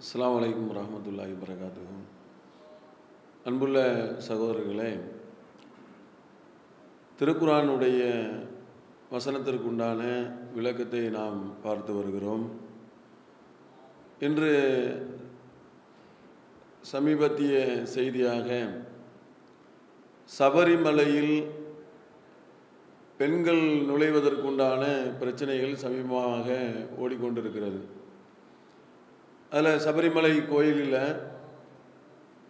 அஸ்லாம் வலைக்கம் வரமத்துல்லாஹி வரகாத்துஹு அன்புள்ள சகோதரர்களே திருக்குரானுடைய வசனத்திற்குண்டான விளக்கத்தை நாம் பார்த்து வருகிறோம். இன்று சமீபத்திய செய்தியாக சபரிமலையில் பெண்கள் நுழைவதற்குண்டான பிரச்சனைகள் சமீபமாக ஓடிக்கொண்டிருக்கிறது. அதில் சபரிமலை கோயிலில்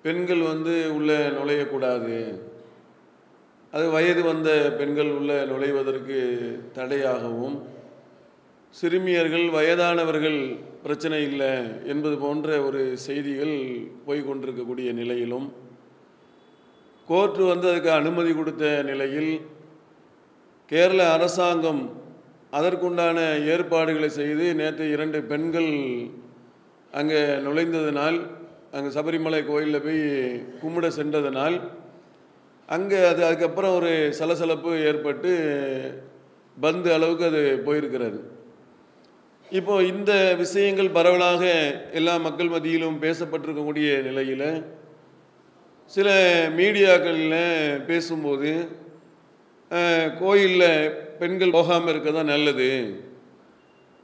பெண்கள் வந்து உள்ளே நுழையக்கூடாது. அது வயது வந்த பெண்கள் உள்ளே நுழைவதற்கு தடையாகவும் சிறுமியர்கள் வயதானவர்கள் பிரச்சனை இல்லை என்பது போன்ற ஒரு செய்திகள் போய்கொண்டிருக்கக்கூடிய நிலையிலும் கோர்ட்டு வந்து அதுக்கு அனுமதி கொடுத்த நிலையில் கேரள அரசாங்கம் அதற்குண்டான ஏற்பாடுகளை செய்து நேற்று இரண்டு பெண்கள் அங்கே நுழைந்ததினால் அங்கே சபரிமலை கோயிலில் போய் கும்பிட சென்றதனால் அங்கே அது அதுக்கப்புறம் ஒரு சலசலப்பு ஏற்பட்டு பந்து அளவுக்கு அது போயிருக்கிறது. இப்போ இந்த விஷயங்கள் பரவலாக எல்லா மக்கள் மத்தியிலும் பேசப்பட்டிருக்கக்கூடிய நிலையில் சில மீடியாக்களில் பேசும்போது கோயிலில் பெண்கள் போகாமல் இருக்க தான் நல்லது.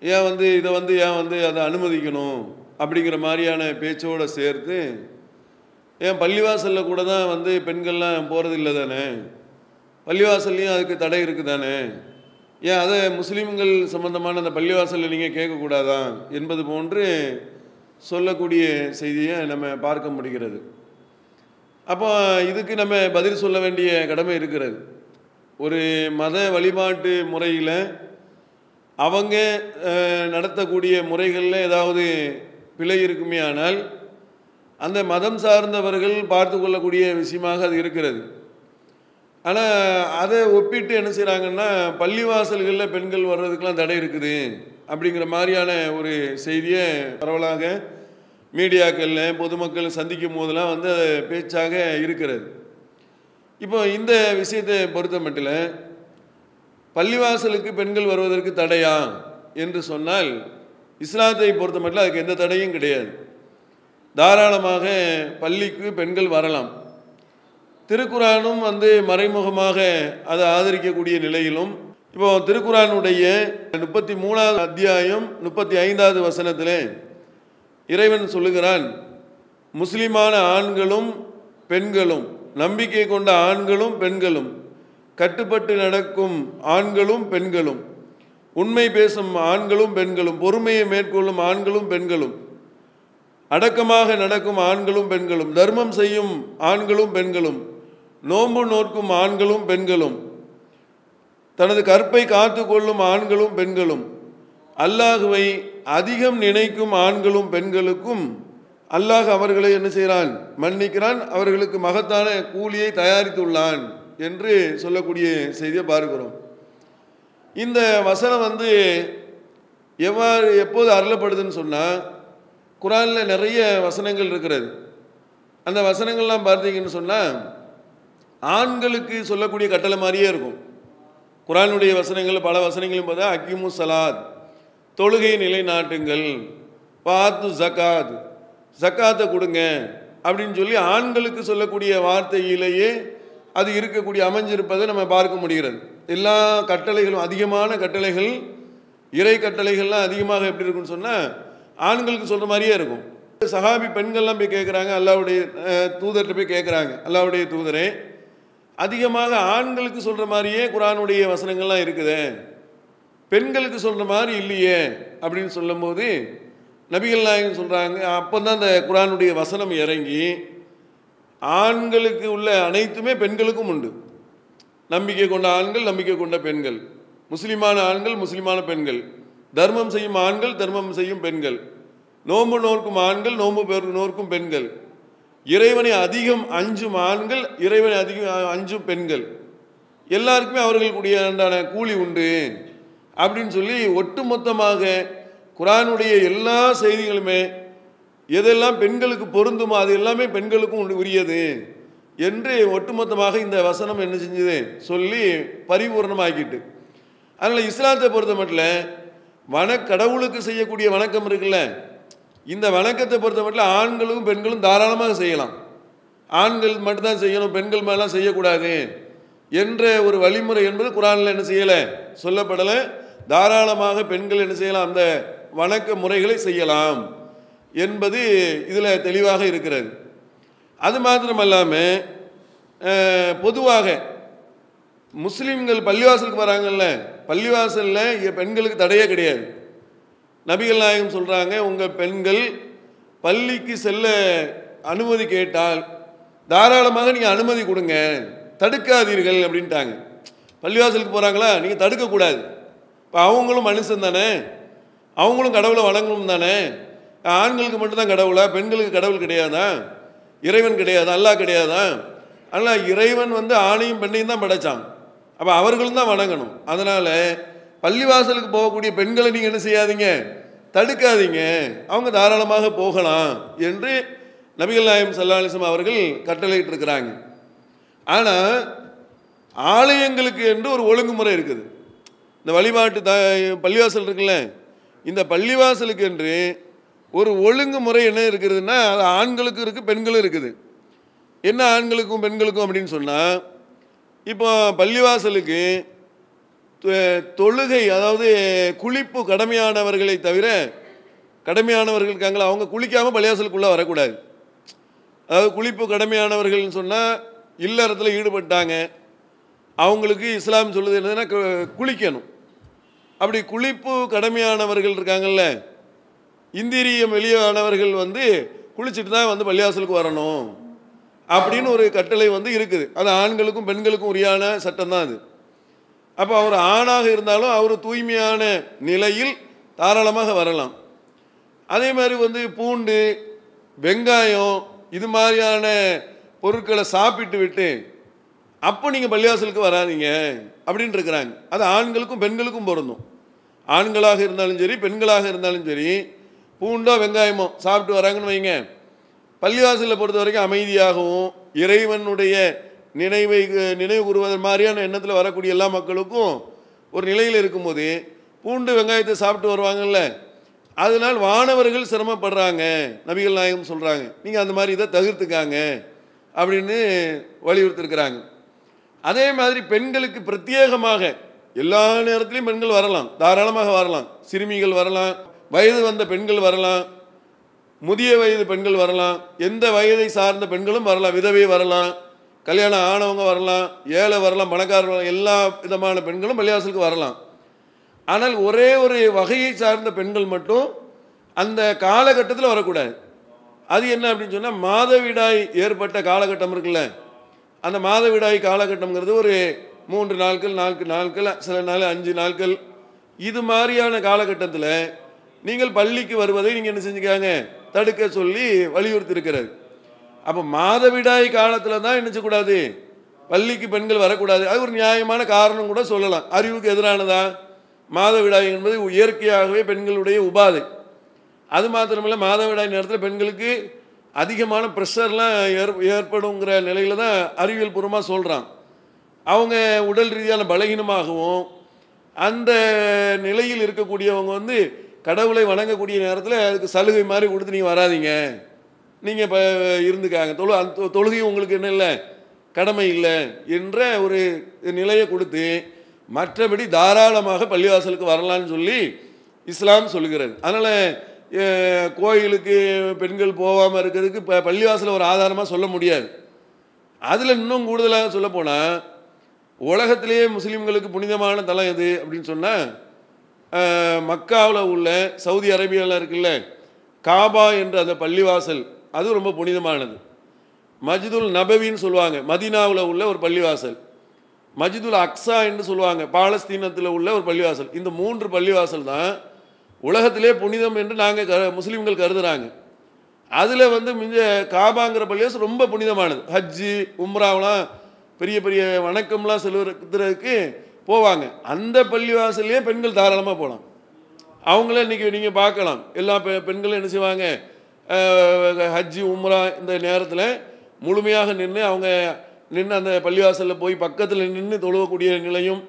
ஏன் வந்து இதை வந்து ஏன் வந்து அதை அனுமதிக்கணும்? அப்படிங்கிற மாதிரியான பேச்சோடு சேர்த்து ஏன் பள்ளிவாசலில் கூட தான் வந்து பெண்கள்லாம் போகிறது இல்லை தானே? பள்ளிவாசல்லையும் அதுக்கு தடை இருக்குது தானே? ஏன் அதை முஸ்லீம்கள் சம்பந்தமான அந்த பள்ளிவாசலில் நீங்கள் கேட்கக்கூடாதா என்பது போன்று சொல்லக்கூடிய செய்தியை நம்ம பார்க்க முடிகிறது. அப்போ இதுக்கு நம்ம பதில் சொல்ல வேண்டிய கடமை இருக்கிறது. ஒரு மத வழிபாட்டு முறையில் அவங்க நடத்தக்கூடிய முறைகளில் ஏதாவது பிழை இருக்குமே ஆனால் அந்த மதம் சார்ந்தவர்கள் பார்த்து கொள்ளக்கூடிய விஷயமாக அது இருக்கிறது. ஆனால் அதை ஒப்பிட்டு என்ன செய்கிறாங்கன்னா பள்ளிவாசல்களில் பெண்கள் வர்றதுக்கெலாம் தடை இருக்குது அப்படிங்கிற மாதிரியான ஒரு செய்தியை பரவலாக மீடியாக்களில் பொதுமக்கள் சந்திக்கும் போதெல்லாம் வந்து பேச்சாக இருக்கிறது. இப்போ இந்த விஷயத்தை பொறுத்த மட்டும் பள்ளிவாசலுக்கு பெண்கள் வருவதற்கு தடையா என்று சொன்னால் இஸ்லாத்தை பொறுத்த மட்டும் அதுக்கு எந்த தடையும் கிடையாது. தாராளமாக பள்ளிக்கு பெண்கள் வரலாம். திருக்குறானும் வந்து மறைமுகமாக அதை ஆதரிக்கக்கூடிய நிலையிலும் இப்போ திருக்குறானுடைய முப்பத்தி மூணாவது அத்தியாயம் முப்பத்தி ஐந்தாவது வசனத்தில் இறைவன் சொல்லுகிறான் முஸ்லிமான ஆண்களும் பெண்களும் நம்பிக்கை கொண்ட ஆண்களும் பெண்களும் கட்டுப்பட்டு நடக்கும் ஆண்களும் பெண்களும் உண்மை பேசும் ஆண்களும் பெண்களும் பொறுமையை மேற்கொள்ளும் ஆண்களும் பெண்களும் அடக்கமாக நடக்கும் ஆண்களும் பெண்களும் தர்மம் செய்யும் ஆண்களும் பெண்களும் நோன்பு நோக்கும் ஆண்களும் பெண்களும் தனது கற்பை காத்து கொள்ளும் ஆண்களும் பெண்களும் அல்லாஹுவை அதிகம் நினைக்கும் ஆண்களும் பெண்களுக்கும் அல்லாஹ் அவர்களை என்ன செய்கிறான்? மன்னிக்கிறான். அவர்களுக்கு மகத்தான கூலியை தயாரித்துள்ளான் என்று சொல்லக்கூடிய செய்தியை பார்க்கிறோம். இந்த வசனம் வந்து எவ்வாறு எப்போது அருளப்படுதுன்னு சொன்னால் குரானில் நிறைய வசனங்கள் இருக்கிறது. அந்த வசனங்கள்லாம் பார்த்தீங்கன்னு சொன்னால் ஆண்களுக்கு சொல்லக்கூடிய கட்டளை மாதிரியே இருக்கும். குரானுடைய வசனங்கள் பல வசனங்களும் பார்த்தா அக்கிமு சலாத் தொழுகை நிலைநாட்டுங்கள் பாத்து ஜக்காத் ஜக்காத்தை கொடுங்க அப்படின்னு சொல்லி ஆண்களுக்கு சொல்லக்கூடிய வார்த்தையிலேயே அது இருக்கக்கூடிய அமைஞ்சிருப்பதை நம்ம பார்க்க முடிகிறது. எல்லா கட்டளைகளும் அதிகமான கட்டளைகள் இறை கட்டளைகள்லாம் அதிகமாக எப்படி இருக்குன்னு சொன்னால் ஆண்களுக்கு சொல்கிற மாதிரியே இருக்கும். சஹாபி பெண்கள்லாம் போய் கேட்குறாங்க அல்லாவுடைய தூதர்கிட்ட போய் கேட்குறாங்க அல்லாவுடைய தூதரே. அதிகமாக ஆண்களுக்கு சொல்கிற மாதிரியே குரானுடைய வசனங்கள்லாம் இருக்குது. பெண்களுக்கு சொல்கிற மாதிரி இல்லையே அப்படின்னு சொல்லும்போது நபிகள் நாயகன் சொல்கிறாங்க அப்போ தான் அந்த குரானுடைய வசனம் இறங்கி ஆண்களுக்கு உள்ள அனைத்துமே பெண்களுக்கும் உண்டு. நம்பிக்கை கொண்ட ஆண்கள் நம்பிக்கை கொண்ட பெண்கள். முஸ்லிமான ஆண்கள் முஸ்லிமான பெண்கள். தர்மம் செய்யும் ஆண்கள் தர்மம் செய்யும் பெண்கள். நோன்பு நோர்க்கும் ஆண்கள் நோன்பு நோர்க்கும் பெண்கள். இறைவனை அதிகம் அஞ்சும் ஆண்கள் இறைவனை அதிகம் அஞ்சும் பெண்கள். எல்லாருக்குமே அவர்களுக்குடைய உண்டான கூலி உண்டு அப்படின்னு சொல்லி ஒட்டுமொத்தமாக குரானுடைய எல்லா செய்திகளுமே எதெல்லாம் பெண்களுக்கு பொருந்துமோ அது எல்லாமே பெண்களுக்கும் உரியது. என்று ஒட்டுமொத்தமாக இந்த வசனம் என்ன செஞ்சது? சொல்லி பரிபூர்ணமாக்கிட்டு. அதனால் இஸ்லாத்தை பொறுத்த மட்டும் வன கடவுளுக்கு செய்யக்கூடிய வணக்கம் இருக்குல்ல? இந்த வணக்கத்தை பொறுத்த மட்டும் ஆண்களும் பெண்களும் தாராளமாக செய்யலாம். ஆண்கள் மட்டும்தான் செய்யணும் பெண்கள் மேலாம் செய்யக்கூடாது என்ற ஒரு வழிமுறை என்பது குரானில் என்ன செய்யலை? சொல்லப்படலை. தாராளமாக பெண்கள் என்ன செய்யலாம்? அந்த வணக்க முறைகளை செய்யலாம் என்பது இதில் தெளிவாக இருக்கிறது. அது மாத்திரமல்லாமல் பொதுவாக முஸ்லீம்கள் பள்ளிவாசலுக்கு வராங்கல்ல பள்ளிவாசலில் பெண்களுக்கு தடையே கிடையாது. நபிகள் நாயகம் சொல்கிறாங்க உங்கள் பெண்கள் பள்ளிக்கு செல்ல அனுமதி கேட்டால் தாராளமாக நீங்கள் அனுமதி கொடுங்க தடுக்காதீர்கள் அப்படின்ட்டாங்க. பள்ளிவாசலுக்கு போகிறாங்களா நீங்கள் தடுக்கக்கூடாது. இப்போ அவங்களும் மனுஷன் தானே அவங்களும் கடவுளை வணங்கணும் தானே ஆண்களுக்கு மட்டும்தான் கடவுளா பெண்களுக்கு கடவுள் கிடையாதான் இறைவன் கிடையாது அல்லாஹ் கிடையாதா? ஆனால் இறைவன் வந்து ஆணையும் பெண்ணையும் தான் படைச்சான். அப்போ அவர்களும் தான் வணங்கணும். அதனால் பள்ளிவாசலுக்கு போகக்கூடிய பெண்களை நீங்கள் என்ன செய்யாதீங்க? தடுக்காதீங்க. அவங்க தாராளமாக போகலாம் என்று நபிகள் நாயம் சல்லாலிசம் அவர்கள் கட்டளையிட்டிருக்கிறாங்க. ஆனால் ஆலயங்களுக்கு என்று ஒரு ஒழுங்குமுறை இருக்குது. இந்த வழிபாட்டு த பள்ளிவாசல் இருக்குல்ல இந்த பள்ளிவாசலுக்கு என்று ஒரு ஒழுங்குமுறை என்ன இருக்கிறதுனா அது ஆண்களுக்கும் இருக்குது பெண்களும் இருக்குது. என்ன ஆண்களுக்கும் பெண்களுக்கும் அப்படின்னு சொன்னால் இப்போ பள்ளிவாசலுக்கு தொ- தொழுகை அதாவது குளிப்பு கடமையானவர்களை தவிர கடமையானவர்கள் இருக்காங்களா அவங்க குளிக்காமல் பள்ளிவாசலுக்குள்ளே வரக்கூடாது. அதாவது குளிப்பு கடமையானவர்கள்னு சொன்னால் இல்லறத்தில் ஈடுபட்டாங்க அவங்களுக்கு இஸ்லாம் சொல்லுது என்னதுன்னா கு- குளிக்கணும். அப்படி குளிப்பு கடமையானவர்கள் இருக்காங்கல்ல இந்திரியம் வெளியானவர்கள் வந்து குளிச்சுட்டு தான் வந்து பள்ளியாசலுக்கு வரணும் அப்படின்னு ஒரு கட்டளை வந்து இருக்குது. அது ஆண்களுக்கும் பெண்களுக்கும் உரியான சட்டம் தான் அது. அப்போ அவர் ஆணாக இருந்தாலும் அவர் தூய்மையான நிலையில் தாராளமாக வரலாம். அதே மாதிரி வந்து பூண்டு வெங்காயம் இது மாதிரியான பொருட்களை சாப்பிட்டு விட்டு அப்போ நீங்கள் பள்ளிவாசலுக்கு வராதீங்க அப்படின்னு இருக்கிறாங்க. அது ஆண்களுக்கும் பெண்களுக்கும் பொருந்தும். ஆண்களாக இருந்தாலும் சரி பெண்களாக இருந்தாலும் சரி பூண்டோ வெங்காயமோ சாப்பிட்டு வராங்கன்னு வைங்க. பள்ளிவாசலை பொறுத்த வரைக்கும் அமைதியாகவும் இறைவனுடைய நினைவை நினைவு கூறுவதன் மாதிரியான எண்ணத்தில் வரக்கூடிய எல்லா மக்களுக்கும் ஒரு நிலையில் இருக்கும்போது பூண்டு வெங்காயத்தை சாப்பிட்டு வருவாங்கல்ல அதனால் வானவர்கள் சிரமப்படுறாங்க நபிகள் நாயகம் சொல்கிறாங்க நீங்கள் அந்த மாதிரி இதை தவிர்த்துக்காங்க அப்படின்னு வலியுறுத்திருக்கிறாங்க. அதே மாதிரி பெண்களுக்கு பிரத்யேகமாக எல்லா நேரத்துலையும் பெண்கள் வரலாம் தாராளமாக வரலாம். சிறுமிகள் வரலாம் வயது வந்த பெண்கள் வரலாம் முதிய வயது பெண்கள் வரலாம் எந்த வயதை சார்ந்த பெண்களும் வரலாம் விதவை வரலாம் கல்யாணம் ஆனவங்க வரலாம் ஏழை வரலாம் பணக்காரர் வரலாம் எல்லா விதமான பெண்களும் பள்ளிவாசலுக்கு வரலாம். ஆனால் ஒரே ஒரு வகையை சார்ந்த பெண்கள் மட்டும் அந்த காலகட்டத்தில் வரக்கூடாது. அது என்ன அப்படின்னு சொன்னால் மாதவிடாய் ஏற்பட்ட காலகட்டம் இருக்குல்ல அந்த மாதவிடாய் காலகட்டம்ங்கிறது ஒரு மூன்று நாட்கள் நான்கு நாட்கள் சில நாள் அஞ்சு நாட்கள் இது மாதிரியான காலகட்டத்தில் நீங்கள் பள்ளிக்கு வருவதை நீங்கள் என்ன செஞ்சுக்காங்க? தடுக்க சொல்லி வலியுறுத்தி இருக்கிறார் அப்போ மாதவிடாய் காலத்தில் தான் என்ன செய்யக்கூடாது? பள்ளிக்கு பெண்கள் வரக்கூடாது. அது ஒரு நியாயமான காரணம் கூட சொல்லலாம். அறிவுக்கு எதிரானதா? மாதவிடாய் என்பது இயற்கையாகவே பெண்களுடைய உபாதை. அது மாத்திரமில்ல மாதவிடாய் நேரத்தில் பெண்களுக்கு அதிகமான ப்ரெஷர்லாம் ஏற் ஏற்படுங்கிற நிலையில தான் அறிவியல் பூர்வமாக சொல்கிறான் அவங்க உடல் ரீதியான பலகீனமாகவும் அந்த நிலையில் இருக்கக்கூடியவங்க வந்து கடவுளை வணங்கக்கூடிய நேரத்தில் அதுக்கு சலுகை மாதிரி கொடுத்து நீங்கள் வராதீங்க. நீங்கள் இப்போ இருந்துக்காங்க. தொழு அந்த தொழுகையும் உங்களுக்கு என்ன இல்லை? கடமை இல்லை என்ற ஒரு நிலையை கொடுத்து மற்றபடி தாராளமாக பள்ளிவாசலுக்கு வரலான்னு சொல்லி இஸ்லாம் சொல்கிறது அதனால் கோயிலுக்கு பெண்கள் போகாமல் இருக்கிறதுக்கு இப்போ பள்ளிவாசல் ஒரு ஆதாரமாக சொல்ல முடியாது. அதில் இன்னும் கூடுதலாக சொல்லப்போனால் உலகத்திலேயே முஸ்லீம்களுக்கு புனிதமான தலம் எது அப்படின்னு சொன்னால் மக்காவில் உள்ள சவுதி அரேபியாவில் இருக்குல்ல காபா என்ற அந்த பள்ளிவாசல் அது ரொம்ப புனிதமானது. மஜிதுல் நபவின்னு சொல்லுவாங்க மதீனாவில் உள்ள ஒரு பள்ளிவாசல். மஜிதுல் அக்ஸா என்று சொல்லுவாங்க பாலஸ்தீனத்தில் உள்ள ஒரு பள்ளிவாசல். இந்த மூன்று பள்ளிவாசல் தான் உலகத்திலே புனிதம் என்று நாங்கள் க முஸ்லீம்கள் கருதுகிறாங்க அதில் வந்து மிஞ்ச காபாங்கிற பள்ளிவாசல் ரொம்ப புனிதமானது. ஹஜ்ஜு உம்ராவெலாம் பெரிய பெரிய வணக்கம்லாம் செலுத்துறதுக்கு போவாங்க. அந்த பள்ளிவாசல்லையே பெண்கள் தாராளமாக போகலாம். அவங்கள இன்றைக்கி நீங்கள் பார்க்கலாம். எல்லா பெ பெண்களும் என்ன செய்வாங்க? ஹஜ்ஜி உம்ரா இந்த நேரத்தில் முழுமையாக நின்று அவங்க நின்று அந்த பள்ளிவாசலில் போய் பக்கத்தில் நின்று தொழுவக்கூடிய நிலையும்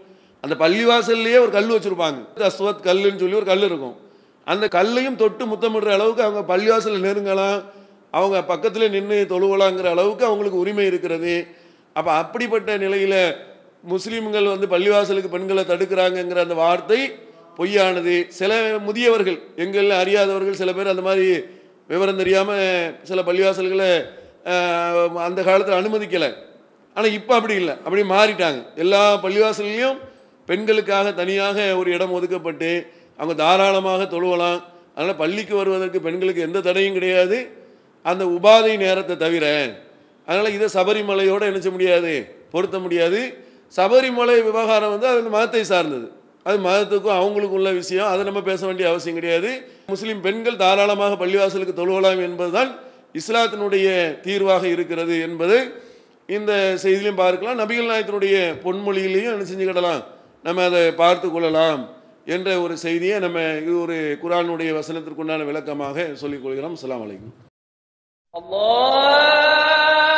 அந்த பள்ளிவாசல்லையே ஒரு கல் வச்சுருப்பாங்க. அஸ்வத் கல்லுன்னு சொல்லி ஒரு கல் இருக்கும். அந்த கல்லையும் தொட்டு முத்தமிடுற அளவுக்கு அவங்க பள்ளிவாசலில் நெருங்கலாம். அவங்க பக்கத்தில் நின்று தொழுவலாங்கிற அளவுக்கு அவங்களுக்கு உரிமை இருக்கிறது. அப்போ அப்படிப்பட்ட நிலையில் முஸ்லீம்கள் வந்து பள்ளிவாசலுக்கு பெண்களை தடுக்கிறாங்கங்கிற அந்த வார்த்தை பொய்யானது. சில முதியவர்கள் எங்கள் அறியாதவர்கள் சில பேர் அந்த மாதிரி விவரம் தெரியாமல் சில பள்ளிவாசல்களை அந்த காலத்தில் அனுமதிக்கலை. ஆனால் இப்போ அப்படி இல்லை. அப்படி மாறிட்டாங்க. எல்லா பள்ளிவாசல்லையும் பெண்களுக்காக தனியாக ஒரு இடம் ஒதுக்கப்பட்டு அவங்க தாராளமாக தொழுவலாம். அதனால் பள்ளிக்கு வருவதற்கு பெண்களுக்கு எந்த தடையும் கிடையாது. அந்த உபாதை நேரத்தை தவிர அதனால் இதை சபரிமலையோடு நினச்ச முடியாது பொருத்த முடியாது. சபரிமலை விவகாரம் வந்து அது மதத்தை சார்ந்தது. அது மதத்துக்கும் அவங்களுக்கும் உள்ள விஷயம். அதை நம்ம பேச வேண்டிய அவசியம் கிடையாது. முஸ்லீம் பெண்கள் தாராளமாக பள்ளிவாசலுக்கு தொழுகலாம் என்பதுதான் இஸ்லாத்தினுடைய தீர்வாக இருக்கிறது என்பது இந்த செய்தியிலையும் பார்க்கலாம். நபிகள் நாயத்தினுடைய பொன்மொழியிலையும் என்ன செஞ்சுக்கிடலாம் நம்ம அதை பார்த்து கொள்ளலாம் என்ற ஒரு செய்தியை நம்ம இது ஒரு குரானுடைய வசனத்திற்குண்டான விளக்கமாக சொல்லிக் கொள்கிறோம். அஸ்லாம் வலைக்கும் அல்லாஹ்!